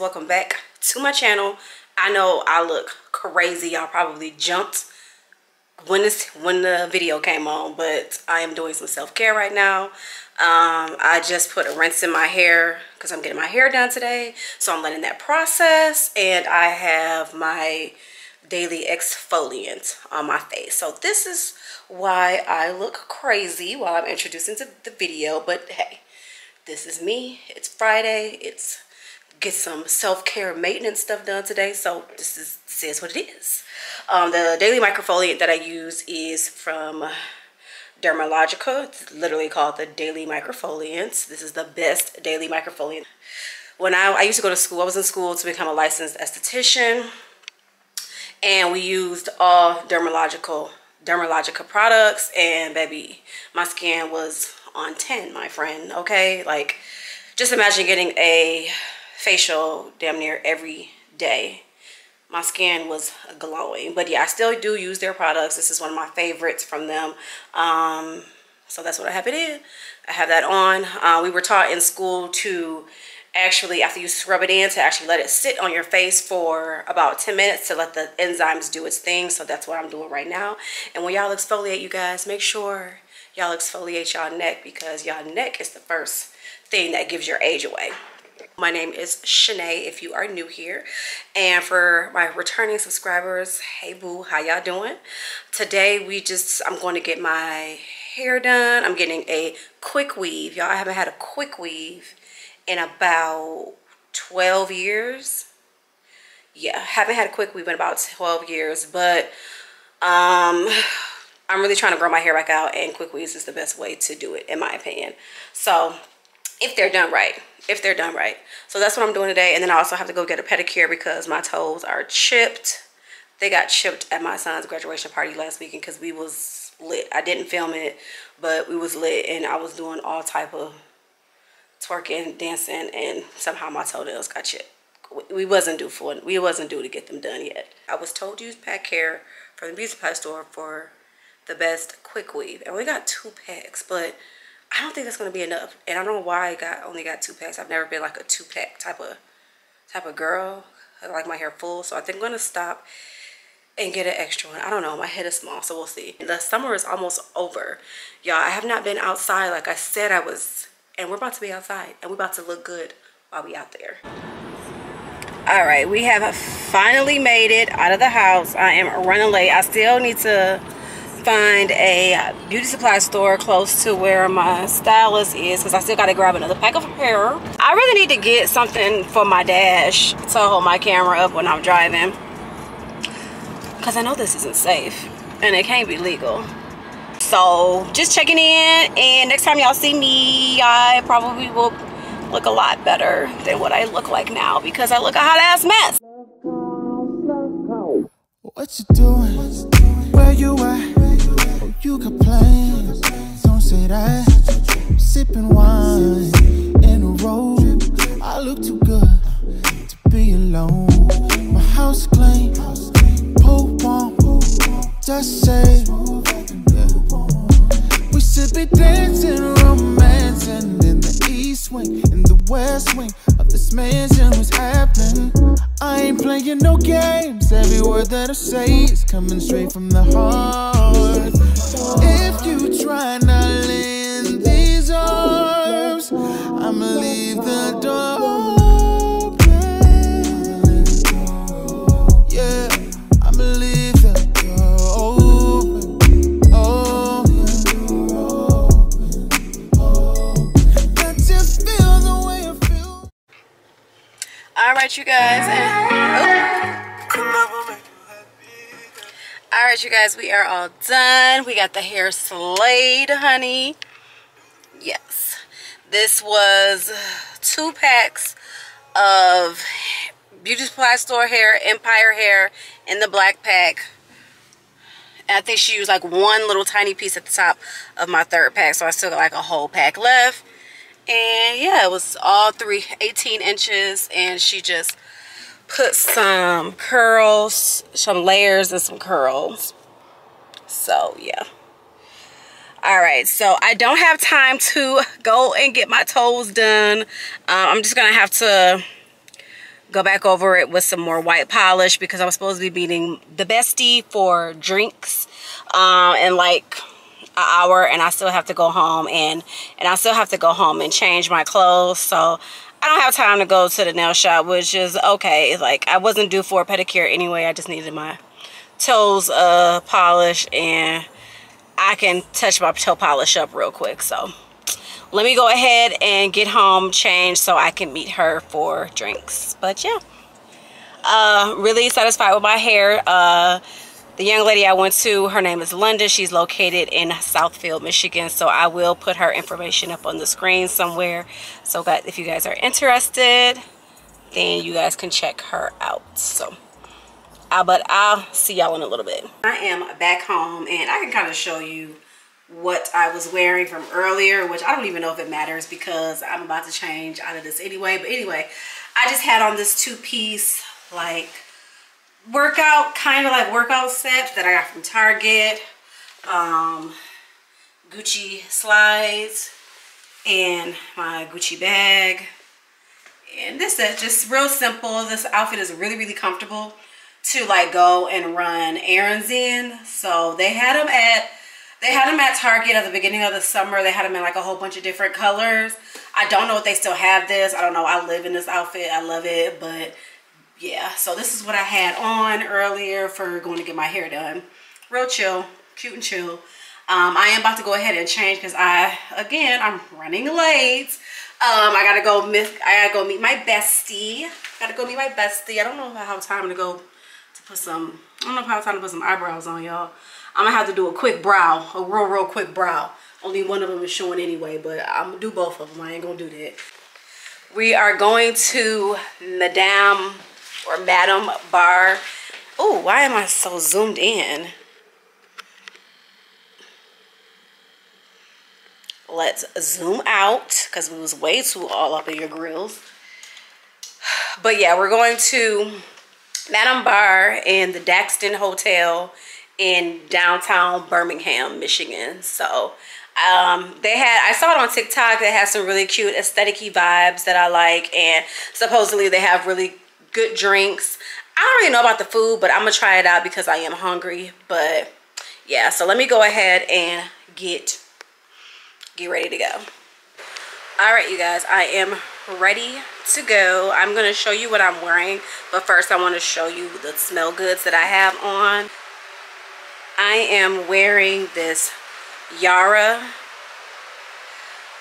welcome back to my channel. I know i look crazy. Y'all probably jumped when this when the video came on but i am doing some self-care right now. Um, i just put a rinse in my hair because i'm getting my hair done today. So i'm letting that process and i have my daily exfoliant on my face. So this is why i look crazy while i'm introducing to the video but hey this is me. It's friday. It's get some self-care maintenance stuff done today. So this is is what it is. Um, the daily microfoliant that i use is from dermalogica. It's literally called the daily microfoliants this is the best daily microfoliant. When I, I used to go to school i was in school to become a licensed esthetician. And we used all dermalogical dermalogica products. And baby my skin was on 10 my friend okay? Like just imagine getting a facial damn near every day. My skin was glowing. But yeah i still do use their products. This is one of my favorites from them. Um, so that's what i have it in. I have that on. Uh, we were taught in school to actually after you scrub it in to actually let it sit on your face for about 10 minutes to let the enzymes do its thing. So that's what i'm doing right now. And when y'all exfoliate you guys make sure y'all exfoliate y'all neck because y'all neck is the first thing that gives your age away my name is Shanai if you are new here. And for my returning subscribers, hey boo, how y'all doing? Today we just, I'm going to get my hair done. I'm getting a quick weave. Y'all, I haven't had a quick weave in about 12 years. Yeah, haven't had a quick weave in about 12 years, but um, I'm really trying to grow my hair back out and quick weaves is the best way to do it in my opinion. So if they're done right if they're done right. So that's what i'm doing today. And then i also have to go get a pedicure because my toes are chipped. They got chipped at my son's graduation party last weekend because we was lit. I didn't film it but we was lit and i was doing all type of twerking dancing and somehow my toenails got chipped. We wasn't due for it we wasn't due to get them done yet. I was told to use pack hair from the beauty supply store for the best quick weave. And we got two packs but I don't think that's gonna be enough. And I don't know why I got only got two packs. I've never been like a two pack type of type of girl. I like my hair full. So I think I'm gonna stop and get an extra one. I don't know, my head is small, so we'll see. The summer is almost over. Y'all, I have not been outside like I said I was. And we're about to be outside and we're about to look good while we out there. All right, we have finally made it out of the house. I am running late. I still need to find a beauty supply store close to where my stylist is because I still got to grab another pack of hair. I really need to get something for my dash to hold my camera up when I'm driving because I know this isn't safe and it can't be legal. So just checking in and next time y'all see me, I probably will look a lot better than what I look like now because I look a hot ass mess. What you doing? Where you at? You got plans, don't say that. Sipping wine in a robe. I look too good to be alone. My house clean, pool warm, just say. We should be dancing, romancing in the east wing, in the west wing of this mansion. What's happening? I ain't playing no games. Every word that I say is coming straight from the heart. If you You guys, we are all done. We got the hair slayed, honey. Yes. This was two packs of Beauty Supply Store hair, Empire hair in the black pack. And I think she used like one little tiny piece at the top of my third pack. So I still got like a whole pack left. And yeah, it was all three, 18 inches. And she just put some curls, some layers and some curls. So yeah. All right, so I don't have time to go and get my toes done. Uh, I'm just gonna have to go back over it with some more white polish because I was supposed to be meeting the bestie for drinks um, in like an hour and I still have to go home and and I still have to go home and change my clothes so I don't have time to go to the nail shop which is okay. Like I wasn't due for a pedicure anyway. I just needed my toes uh polished and I can touch my toe polish up real quick. So let me go ahead and get home change so I can meet her for drinks. But yeah. Uh really satisfied with my hair. Uh the young lady I went to her name is Linda. She's located in Southfield Michigan. So I will put her information up on the screen somewhere. So if you guys are interested then you guys can check her out. So uh, but I'll see y'all in a little bit. I am back home and I can kind of show you what I was wearing from earlier, which I don't even know if it matters because I'm about to change out of this anyway. But anyway, I just had on this two-piece like workout, kind of like workout set that I got from Target. Um, Gucci slides and my Gucci bag. And this is just real simple. This outfit is really, really comfortable to like go and run errands in. So they had them at they had them at Target at the beginning of the summer. They had them in like a whole bunch of different colors. I don't know if they still have this. I don't know. I live in this outfit. I love it. But yeah, so this is what I had on earlier for going to get my hair done. Real chill, cute and chill. Um, I am about to go ahead and change because I, again, I'm running late. Um, I gotta go meet, I gotta go meet my bestie. Gotta go meet my bestie. I don't know if I have time to go to put some, I don't know if I have time to put some eyebrows on y'all. I'm gonna have to do a quick brow, a real, real quick brow. Only one of them is showing anyway, but I'm gonna do both of them. I ain't gonna do that. We are going to Madame or Madame Bar. Oh, why am I so zoomed in? Let's zoom out because we was way too all up in your grills. But yeah, we're going to Madame Bar in the Daxton Hotel in downtown Birmingham, Michigan. So um, they had, I saw it on TikTok, they have some really cute aesthetic vibes that I like. And supposedly they have really good drinks. I don't really know about the food, but I'm gonna try it out because I am hungry. But yeah, so let me go ahead and get, get ready to go. All right, you guys, I am ready to go. I'm gonna show you what I'm wearing, but first I wanna show you the smell goods that I have on. I am wearing this Yara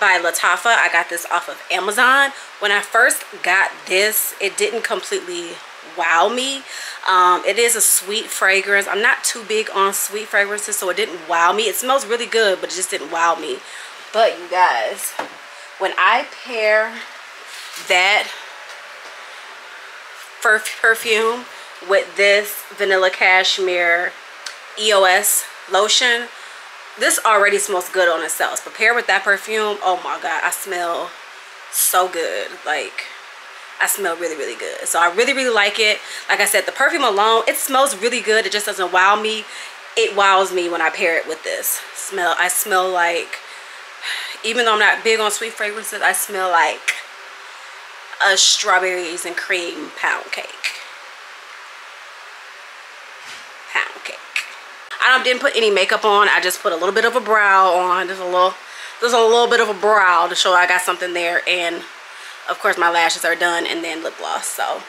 by Lattafa. I got this off of Amazon. When I first got this, it didn't completely wow me. Um, it is a sweet fragrance. I'm not too big on sweet fragrances, so it didn't wow me. It smells really good, but it just didn't wow me. But you guys, when I pair that perfume with this vanilla cashmere EOS lotion. This already smells good on itself. But paired with that perfume, oh my God, I smell so good. Like, I smell really, really good. So I really, really like it. Like I said, the perfume alone, it smells really good. It just doesn't wow me. It wows me when I pair it with this. Smell, I smell like, even though I'm not big on sweet fragrances, I smell like a strawberries and cream pound cake. pound cake. I didn't put any makeup on. I just put a little bit of a brow on. Just a little, just a little bit of a brow to show I got something there. And of course my lashes are done and then lip gloss. So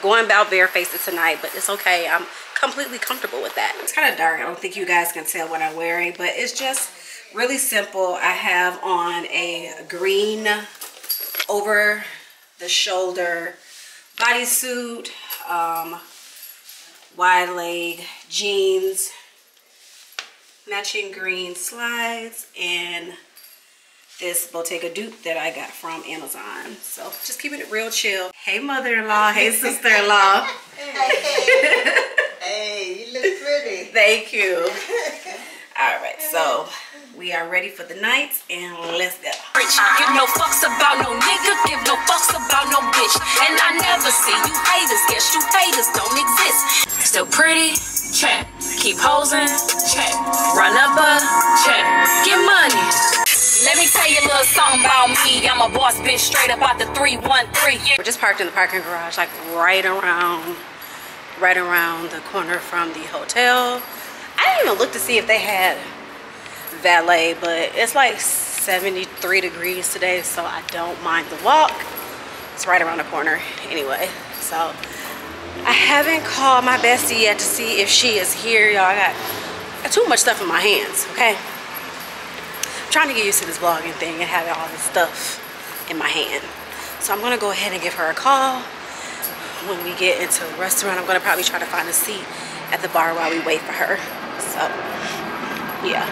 going about bare faces tonight, but it's okay. I'm completely comfortable with that. It's kind of dark. I don't think you guys can tell what I'm wearing, but it's just really simple. I have on a green over the shoulder bodysuit, um, wide leg jeans, matching green slides and this Bottega dupe that I got from Amazon. So just keeping it real chill. Hey mother-in-law, hey sister-in-law. hey, hey, you look pretty. Thank you. All right, so we are ready for the night and let's go. Give no fucks about no nigga, give no fucks about no bitch. And I never see you haters, guess you haters don't exist. Still pretty, check. Keep posing, check. Run up a check. Get money. Let me tell you a little something about me. I'm a boss bitch straight up out the 313. We're just parked in the parking garage, like right around, right around the corner from the hotel. I didn't even look to see if they had valet, but it's like 73 degrees today, so I don't mind the walk. It's right around the corner anyway. So I haven't called my bestie yet to see if she is here, y'all. I got, too much stuff in my hands, okay? I'm trying to get used to this vlogging thing and having all this stuff in my hand. So I'm gonna go ahead and give her a call. When we get into the restaurant, I'm gonna probably try to find a seat at the bar while we wait for her. So, yeah.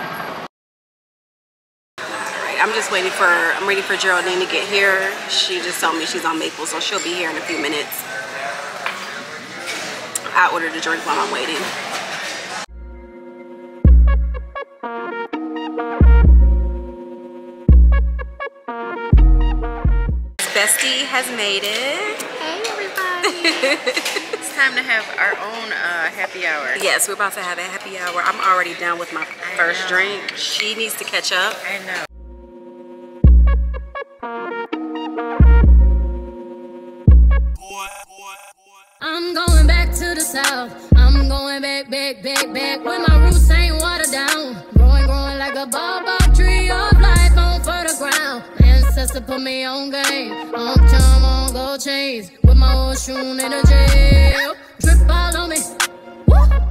I'm just waiting for, I'm waiting for Geraldine to get here. She just told me she's on Maple, so she'll be here in a few minutes. I ordered a drink while I'm waiting. Bestie has made it. Hey everybody! it's time to have our own uh, happy hour. Yes, we're about to have a happy hour. I'm already done with my first know. drink. She needs to catch up. I know. The south. I'm going back, back, back, back. When my roots ain't watered down. Growing, growing like a baobab tree of life on fertile ground. My ancestor put me on game. On time, on gold chains. With my old shoe in the jail. Drip all on me.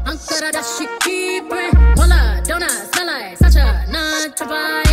Ankara that she keepin'. Hola, donut, smell like such a insane.